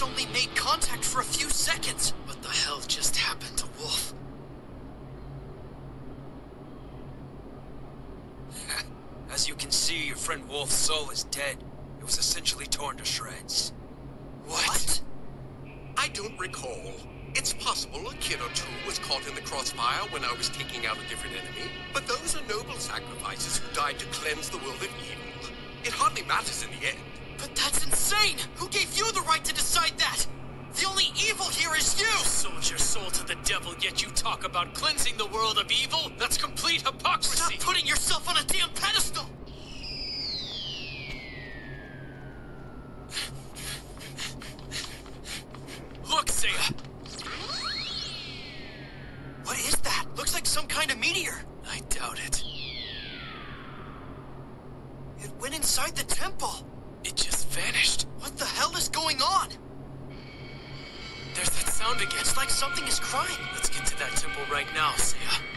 Only made contact for a few seconds. What the hell just happened to Wolf? As you can see, your friend Wolf's soul is dead. It was essentially torn to shreds. What? I don't recall. It's possible a kid or two was caught in the crossfire when I was taking out a different enemy, but those are noble sacrifices who died to cleanse the world of evil. It hardly matters in the end. But that's insane! Who gave you the right to decide that? The only evil here is you! Sold your soul to the devil, yet you talk about cleansing the world of evil? That's complete hypocrisy! Stop putting yourself on a damn pedestal! Look, Seiya! What is that? Looks like some kind of meteor. I doubt it. It went inside the temple. It's like something is crying. Let's get to that temple right now, Seiya.